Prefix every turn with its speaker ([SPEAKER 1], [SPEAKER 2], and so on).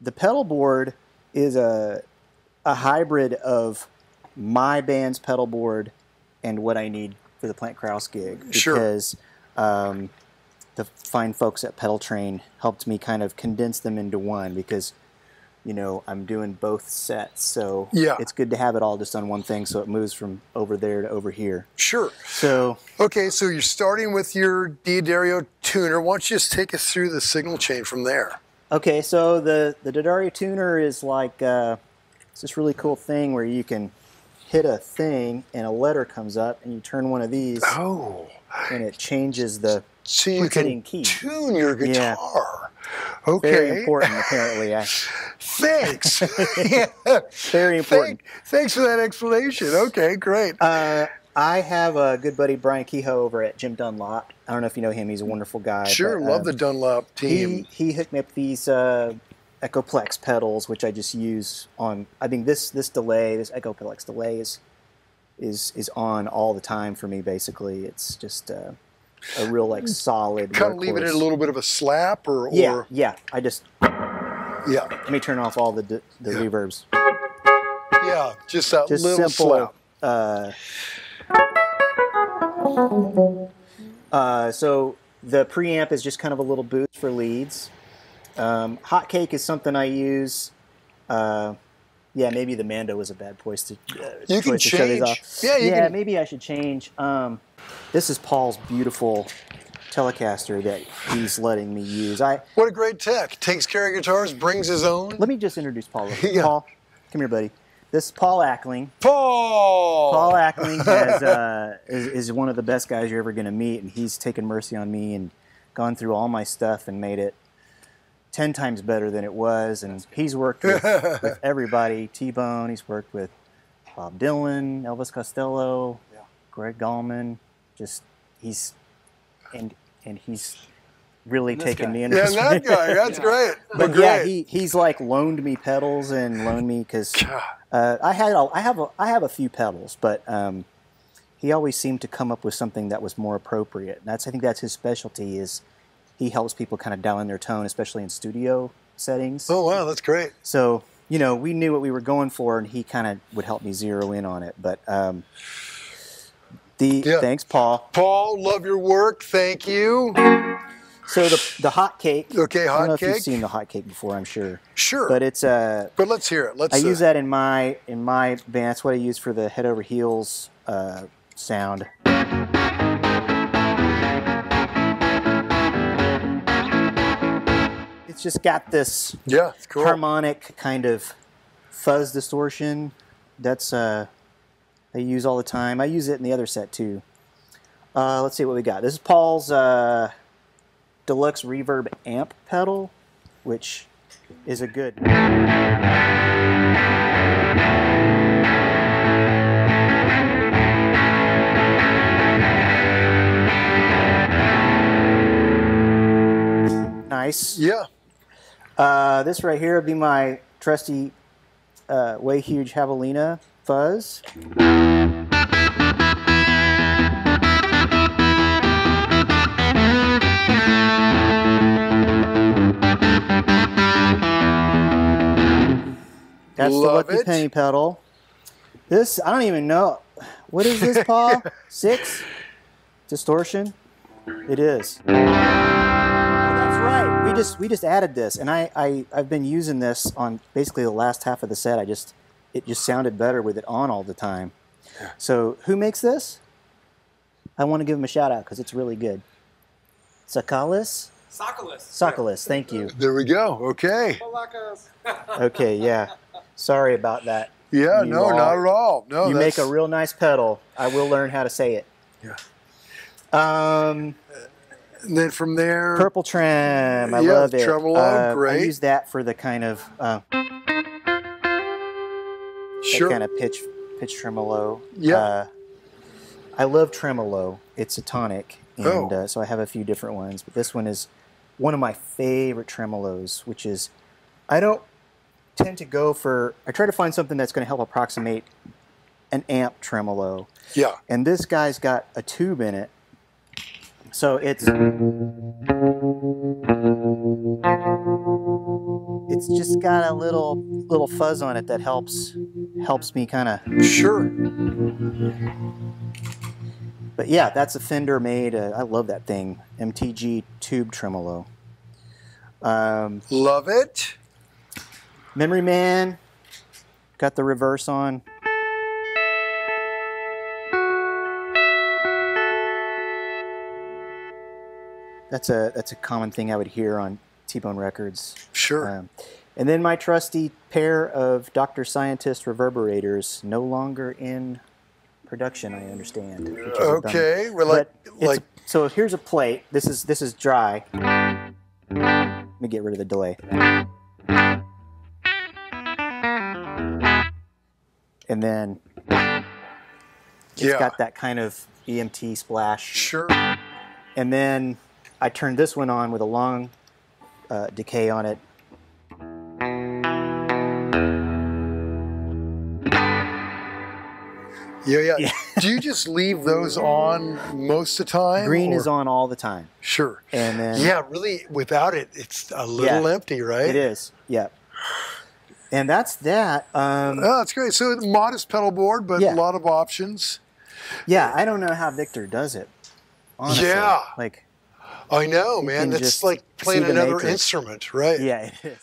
[SPEAKER 1] the pedal board is a a hybrid of my band's pedal board and what I need for the Plant Krauss gig
[SPEAKER 2] Sure.
[SPEAKER 1] because um, the fine folks at Pedaltrain helped me kind of condense them into one because you know I'm doing both sets, so
[SPEAKER 2] Yeah.
[SPEAKER 1] it's good to have it all just on one thing, so it moves from over there to over here.
[SPEAKER 2] Sure.
[SPEAKER 1] So
[SPEAKER 2] Okay, so you're starting with your D'Addario tuner. Why don't you just take us through the signal chain from there?
[SPEAKER 1] Okay, so the the D'Addario tuner is like uh, it's this really cool thing where you can hit a thing and a letter comes up, and you turn one of these,
[SPEAKER 2] Oh,
[SPEAKER 1] and it changes the.
[SPEAKER 2] so you can
[SPEAKER 1] key.
[SPEAKER 2] tune your guitar. Yeah. Okay.
[SPEAKER 1] Very important, apparently. I,
[SPEAKER 2] Thanks. yeah.
[SPEAKER 1] very important.
[SPEAKER 2] Thank, thanks for that explanation. Okay, great.
[SPEAKER 1] Uh, I have a good buddy Brian Kehoe over at Jim Dunlop. I don't know if you know him. He's a wonderful guy.
[SPEAKER 2] sure,
[SPEAKER 1] but,
[SPEAKER 2] love
[SPEAKER 1] uh,
[SPEAKER 2] the Dunlop team.
[SPEAKER 1] He he hooked me up with these uh, Echoplex pedals, which I just use on. I mean, this this delay, this Echoplex delay is is is on all the time for me. Basically, it's just uh, a real like solid.
[SPEAKER 2] kind of leave it at a little bit of a slap, or, or
[SPEAKER 1] Yeah, yeah. I just
[SPEAKER 2] yeah,
[SPEAKER 1] let me turn off all the the, the
[SPEAKER 2] Yeah.
[SPEAKER 1] reverbs.
[SPEAKER 2] yeah, just that
[SPEAKER 1] Just
[SPEAKER 2] little
[SPEAKER 1] simple.
[SPEAKER 2] slap.
[SPEAKER 1] Uh, uh, so the preamp is just kind of a little boost for leads. Um, hot cake is something I use. Uh, yeah, maybe the Mando was a bad choice to. Uh,
[SPEAKER 2] You can
[SPEAKER 1] choice to these
[SPEAKER 2] change.
[SPEAKER 1] off.
[SPEAKER 2] Yeah,
[SPEAKER 1] yeah,
[SPEAKER 2] can-
[SPEAKER 1] maybe I should change. Um, this is Paul's beautiful Telecaster that he's letting me use. I
[SPEAKER 2] What a great tech! Takes care of guitars, brings his own.
[SPEAKER 1] let me just introduce Paul.
[SPEAKER 2] Yeah.
[SPEAKER 1] Paul, come here, buddy. This is Paul Ackling.
[SPEAKER 2] Paul.
[SPEAKER 1] Paul Ackling has, uh, is, is one of the best guys you're ever going to meet, and he's taken mercy on me and gone through all my stuff and made it ten times better than it was. And he's worked with, with everybody: T-Bone. He's worked with Bob Dylan, Elvis Costello,
[SPEAKER 2] Yeah.
[SPEAKER 1] Gregg Allman. Just he's and and he's really
[SPEAKER 3] this
[SPEAKER 1] taken
[SPEAKER 3] guy.
[SPEAKER 1] me into
[SPEAKER 2] Yeah,
[SPEAKER 1] his-
[SPEAKER 2] that guy. That's great.
[SPEAKER 1] But
[SPEAKER 2] great.
[SPEAKER 1] yeah, he, he's like loaned me pedals and loaned me because uh, I had a, I have a, I have a few pedals, but um, he always seemed to come up with something that was more appropriate. And that's I think that's his specialty is he helps people kind of dial in their tone, especially in studio settings.
[SPEAKER 2] Oh wow, that's great.
[SPEAKER 1] So you know we knew what we were going for, and he kind of would help me zero in on it. But um, the
[SPEAKER 2] Yeah.
[SPEAKER 1] thanks, Paul.
[SPEAKER 2] Paul, love your work. Thank you.
[SPEAKER 1] So the the hot cake.
[SPEAKER 2] Okay, hot
[SPEAKER 1] I don't know if you've seen the hot cake before. I'm sure,
[SPEAKER 2] Sure.
[SPEAKER 1] but it's uh
[SPEAKER 2] But let's hear it. Let's.
[SPEAKER 1] I
[SPEAKER 2] uh,
[SPEAKER 1] use that in my in my band. That's what I use for the head over heels uh, sound. It's just got this
[SPEAKER 2] Yeah, it's cool.
[SPEAKER 1] harmonic kind of fuzz distortion. That's uh, I use all the time. I use it in the other set too. Uh, let's see what we got. This is Paul's uh, deluxe reverb amp pedal, which is a good. Nice.
[SPEAKER 2] Yeah.
[SPEAKER 1] Uh, this right here would be my trusty uh, way huge Havalina fuzz. That's
[SPEAKER 2] Love
[SPEAKER 1] the lucky
[SPEAKER 2] it.
[SPEAKER 1] penny pedal. This I don't even know. What is this, Paul? Six distortion. It is. Oh, that's right. We just we just added this, and I, I I've been using this on basically the last half of the set. I just it just sounded better with it on all the time. So who makes this? I want to give him a shout out because it's really good. Sakalis?
[SPEAKER 3] Socolus.
[SPEAKER 1] Sokolis, thank you.
[SPEAKER 2] There we go. Okay.
[SPEAKER 1] Okay, yeah. Sorry about that.
[SPEAKER 2] Yeah.
[SPEAKER 1] You
[SPEAKER 2] no,
[SPEAKER 1] all-
[SPEAKER 2] not at all. No.
[SPEAKER 1] you make a real nice pedal. I will learn how to say it.
[SPEAKER 2] Yeah.
[SPEAKER 1] Um,
[SPEAKER 2] And then from there.
[SPEAKER 1] purple trim. I
[SPEAKER 2] Yeah,
[SPEAKER 1] love it.
[SPEAKER 2] tremolo,
[SPEAKER 1] Uh, I use that for the kind of uh,
[SPEAKER 2] Sure.
[SPEAKER 1] kind of pitch pitch tremolo.
[SPEAKER 2] Yeah.
[SPEAKER 1] Uh, I love tremolo. It's a tonic, and
[SPEAKER 2] Oh.
[SPEAKER 1] uh, so I have a few different ones. But this one is one of my favorite tremolos, which is I don't tend to go for. I try to find something that's going to help approximate an amp tremolo.
[SPEAKER 2] Yeah.
[SPEAKER 1] And this guy's got a tube in it. So it's it's just got a little little fuzz on it that helps helps me kind of.
[SPEAKER 2] Sure.
[SPEAKER 1] But yeah, that's a Fender made. Uh, I love that thing. MTG tube tremolo. Um,
[SPEAKER 2] Love it.
[SPEAKER 1] Memory Man. Got the reverse on. That's a that's a common thing I would hear on T-Bone Records.
[SPEAKER 2] Sure.
[SPEAKER 1] Um, and then my trusty pair of Dr. Scientist reverberators, no longer in production, I understand.
[SPEAKER 2] okay. We're like, like,
[SPEAKER 1] a- so here's a plate. This is this is dry. Let me get rid of the delay. And then it's
[SPEAKER 2] yeah.
[SPEAKER 1] got that kind of EMT splash.
[SPEAKER 2] Sure.
[SPEAKER 1] And then I turned this one on with a long uh, decay on it.
[SPEAKER 2] Yeah, yeah.
[SPEAKER 1] Yeah.
[SPEAKER 2] Do you just leave those on most of the time?
[SPEAKER 1] Green
[SPEAKER 2] or-
[SPEAKER 1] is on all the time.
[SPEAKER 2] Sure.
[SPEAKER 1] And then
[SPEAKER 2] Yeah, really, without it, it's a little
[SPEAKER 1] Yeah.
[SPEAKER 2] empty, right?
[SPEAKER 1] it is. Yeah. And that's that. Um,
[SPEAKER 2] Oh, that's great. So modest pedal board, but
[SPEAKER 1] Yeah.
[SPEAKER 2] a lot of options.
[SPEAKER 1] yeah, I don't know how Viktor does it. Honestly.
[SPEAKER 2] Yeah.
[SPEAKER 1] Like,
[SPEAKER 2] I know, man. That's like playing another
[SPEAKER 1] matrix.
[SPEAKER 2] instrument, right?
[SPEAKER 1] yeah, it is.